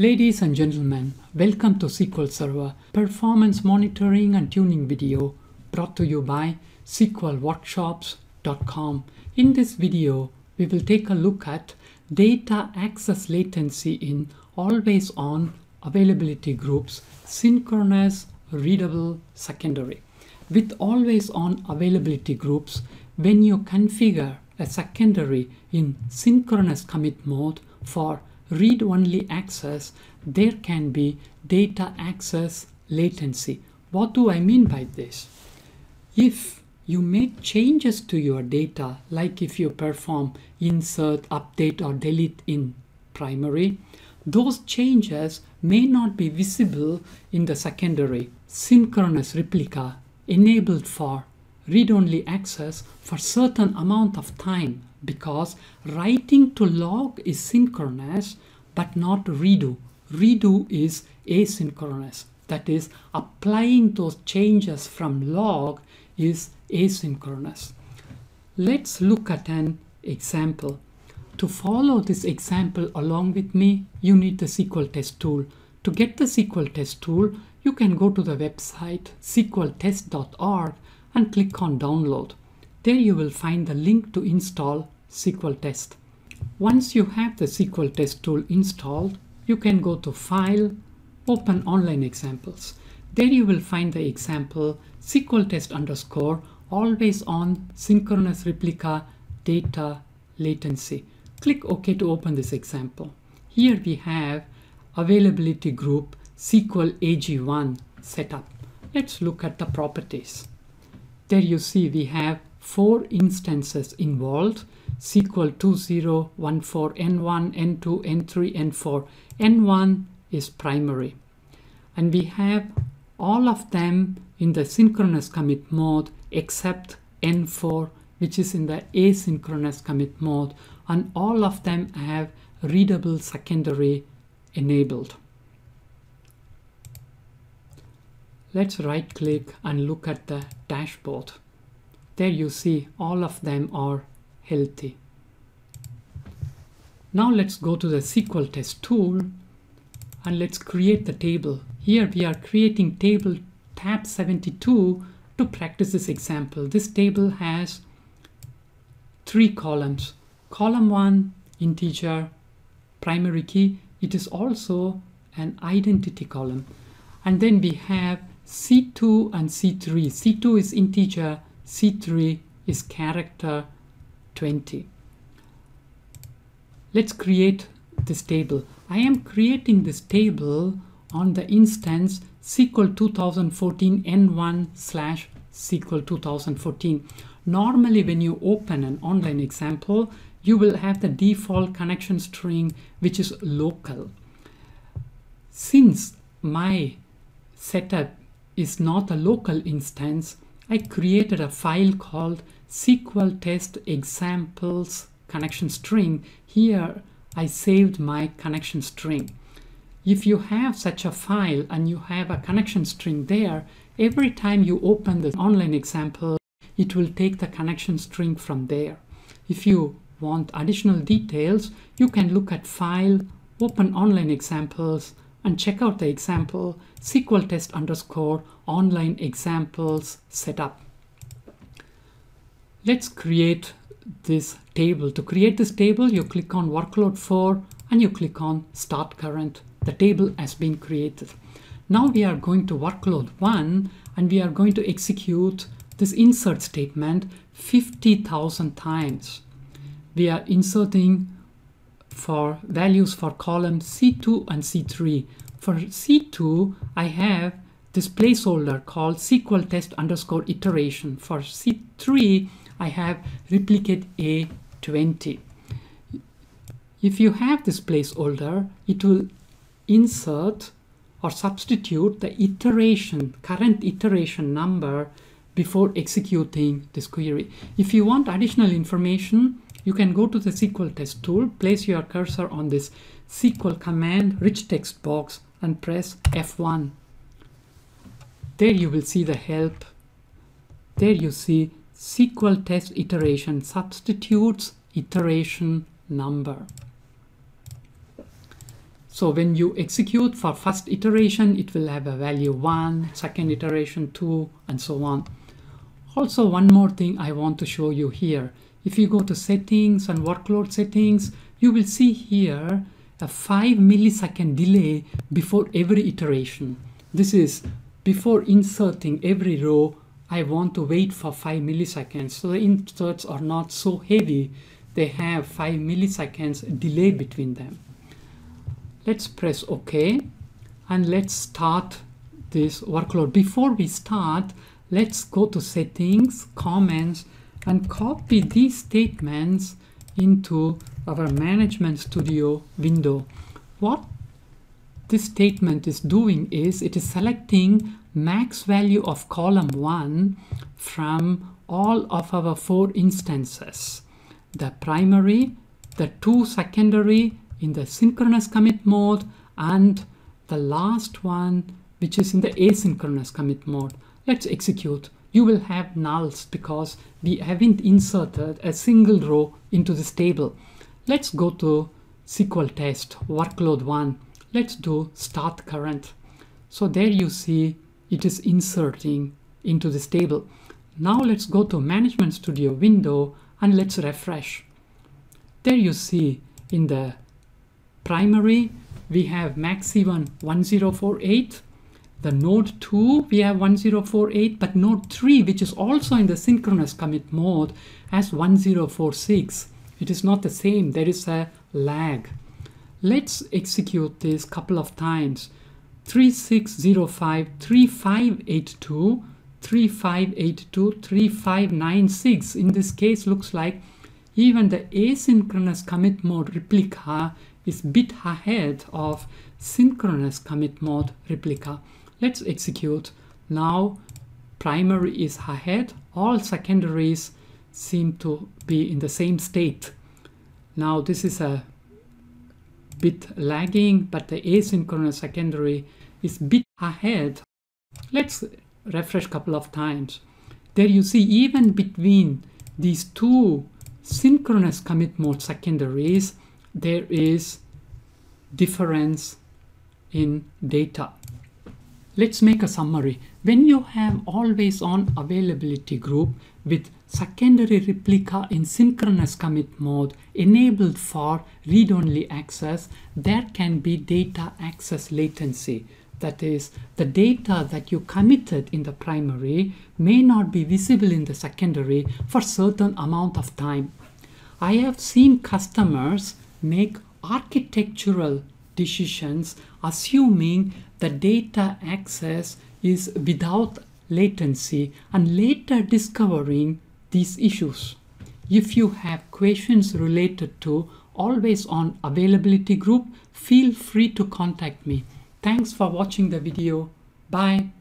Ladies and gentlemen, welcome to SQL Server performance monitoring and tuning video brought to you by SQLworkshops.com. In this video, we will take a look at data access latency in always on availability groups, synchronous, readable, secondary. With always on availability groups, when you configure a secondary in synchronous commit mode for read-only access, there can be data access latency. What do I mean by this? If you make changes to your data, like if you perform insert, update, or delete in primary, those changes may not be visible in the secondary. Synchronous replica enabled for read-only access for certain amount of time because writing to log is synchronous but not redo. Redo is asynchronous. That is, applying those changes from log is asynchronous. Let's look at an example. To follow this example along with me, you need the SQL test tool. To get the SQL test tool, you can go to the website sqltest.org and click on download. There you will find the link to install SQL test. Once you have the SQL test tool installed, you can go to File, Open Online Examples. There you will find the example SQL test underscore always on synchronous replica data latency. Click OK to open this example. Here we have availability group SQL AG1 setup. Let's look at the properties. There you see we have four instances involved SQL 2014 N1, N2, N3, N4. N1 is primary. And we have all of them in the synchronous commit mode except N4 which is in the asynchronous commit mode and all of them have readable secondary enabled. Let's right click and look at the dashboard. There you see all of them are healthy. Now let's go to the SQL test tool and let's create the table. Here we are creating table tab 72 to practice this example. This table has three columns. Column 1 integer primary key. It is also an identity column. And then we have C2 and C3. C2 is integer, C3 is character 20. Let's create this table. I am creating this table on the instance SQL 2014 N1 slash SQL 2014. Normally when you open an online example, you will have the default connection string which is local. Since my setup is not a local instance, I created a file called SQL test examples connection string. Here I saved my connection string. If you have such a file and you have a connection string there, every time you open the online example, it will take the connection string from there. If you want additional details, you can look at File, Open Online Examples, and check out the example SQL test underscore online examples setup. Let's create this table. To create this table, you click on workload 4 and you click on start current. The table has been created. Now we are going to workload 1 and we are going to execute this insert statement 50,000 times. We are inserting for values for column C2 and C3. For C2, I have this placeholder called SQL test underscore iteration. For C3, I have replicate A20. If you have this placeholder, it will insert or substitute the iteration, current iteration number before executing this query. If you want additional information, you can go to the SQL test tool, place your cursor on this SQL command rich text box and press F1. There you will see the help. There you see SQL test iteration substitutes iteration number. So when you execute for first iteration, it will have a value one, second iteration two, and so on. Also, one more thing I want to show you here. If you go to settings and workload settings, you will see here a 5 millisecond delay before every iteration. This is before inserting every row, I want to wait for 5 milliseconds. So the inserts are not so heavy. They have 5 milliseconds delay between them. Let's press OK and let's start this workload. Before we start, let's go to settings, comments, and copy these statements into our management studio window. What this statement is doing is it is selecting max value of column 1 from all of our four instances. The primary, the two secondary in the synchronous commit mode and the last one which is in the asynchronous commit mode. Let's execute. You will have nulls because we haven't inserted a single row into this table. Let's go to SQL test workload 1. Let's do start current. So there you see it is inserting into this table. Now let's go to Management Studio window and let's refresh. There you see in the primary we have max C1 1048 the node 2 we have 1048 but node 3 which is also in the synchronous commit mode has 1046 it is not the same. There is a lag. Let's execute this couple of times. 3605 3582 3582 3596 in this case looks like even the asynchronous commit mode replica is bit ahead of synchronous commit mode replica let's execute. Now primary is ahead. All secondaries seem to be in the same state. Now this is a bit lagging but the asynchronous secondary is bit ahead. Let's refresh couple of times. There you see even between these two synchronous commit mode secondaries there is difference in data Let's make a summary. When you have always on availability group with secondary replica in synchronous commit mode enabled for read-only access, there can be data access latency. That is, the data that you committed in the primary may not be visible in the secondary for certain amount of time. I have seen customers make architectural decisions assuming the data access is without latency and later discovering these issues. If you have questions related to always on availability group, feel free to contact me. Thanks for watching the video. Bye.